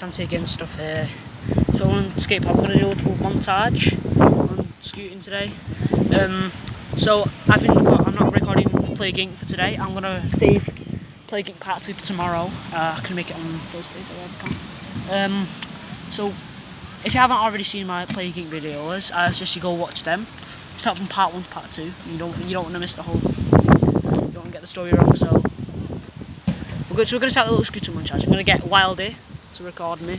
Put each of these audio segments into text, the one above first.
I'm taking stuff here. So on park, I'm going to do a little montage on scooting today. Um, so I've been, I'm not recording Plague Inc for today. I'm going to save Plague Inc part 2 for tomorrow. Uh, I can make it on Thursday if I can. Um, so if you haven't already seen my Plague Inc videos, I suggest you go watch them. Start from part 1 to part 2. You don't, you don't want to miss the whole, you don't want to get the story wrong. So we're going, so we're going to start the little scooter montage. I'm going to get Wildy to record me.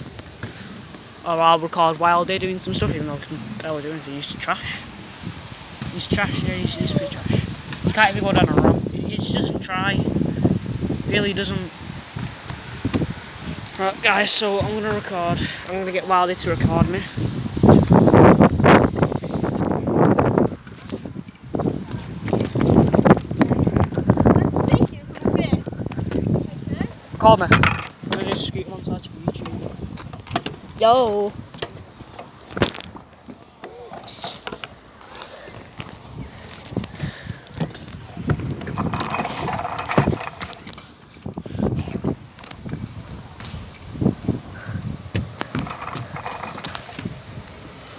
Or I'll record Wildy doing some stuff even though I can barely do anything. He's trash. He's trash, yeah, he's, he's pretty trash. He can't even go down a ramp. He just doesn't try. Really doesn't. Right guys, so I'm gonna record. I'm gonna get Wildy to record me. Call me. I'm do a scooter montage for YouTube. Yo.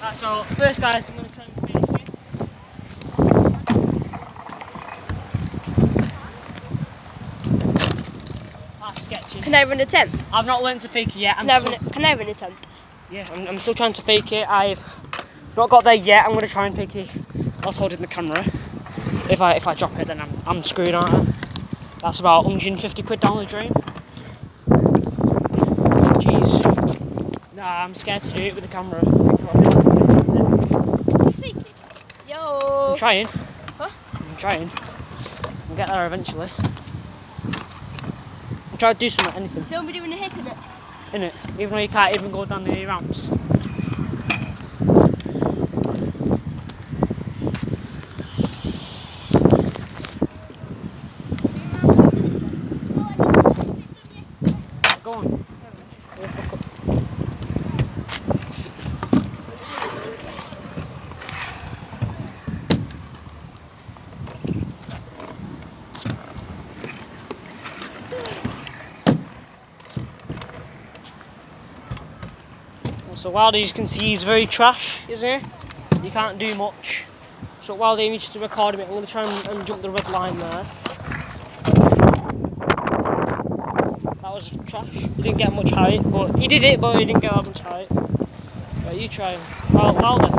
Right, so first guys, I'm gonna try and finish it. That's sketchy. Can I have an attempt? I've not learned to fake yet. I'm Can I still, an, can I have an attempt? Yeah, I'm, I'm still trying to fake it. I've not got there yet. I'm gonna try and fake it. whilst holding the camera. If I if I drop it, then I'm I'm screwed, aren't I? That's about 150 quid down the drain. Jeez. Nah, I'm scared to do it with the camera. I think, I think I'm gonna drop it. Yo. I'm trying. Huh? I'm trying. I'll get there eventually. I'm trying to do something, anything, Film me doing a hip in it. Even though you can't even go down the ramps. Go on. Go fuck up. So Wildy, as you can see, he's very trash, isn't he? You can't do much. So Wildy needs to record bit. I'm going to try and, and jump the red line there. That was trash. He didn't get much height, but he did it, but he didn't get that much height. Right, you try. Well, Wildy.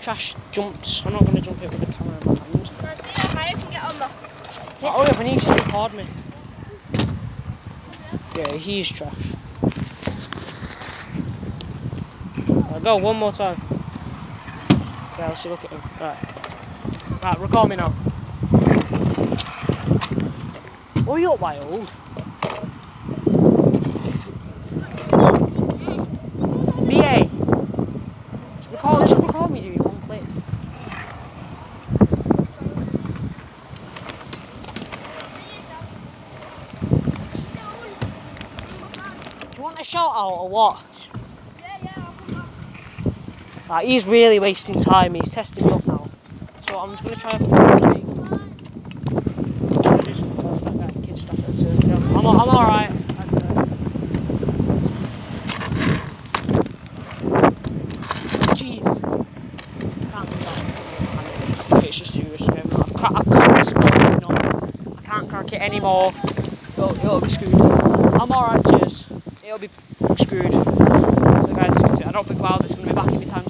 Trash jumps. I'm not going to jump it with the camera in my hand. Can I see how high I can get on the... Oh, yeah, but he needs to record me. Yeah, he's trash. I'll go one more time. Okay, let's look at him. Right. Right, record me now. Oh, you're wild. BA. Just record, just record me one clip. Do you want a shout out or what? Right, he's really wasting time. He's testing me up now. So I'm just going to try a few takes. I'm like. I'm, alright. Jeez. Do. It's just, this enough. I can't crack it anymore. It'll, it'll be screwed. I'm alright, cheers. It'll be screwed. So guys, I don't think Wilder's going to be back anytime soon.